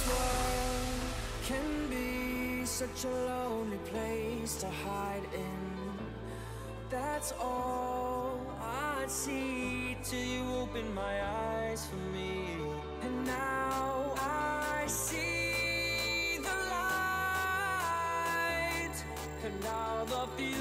This world can be such a lonely place to hide in. That's all I see till you open my eyes for me. And now I see the light, and now the view